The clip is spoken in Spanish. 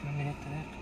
Şunu bir.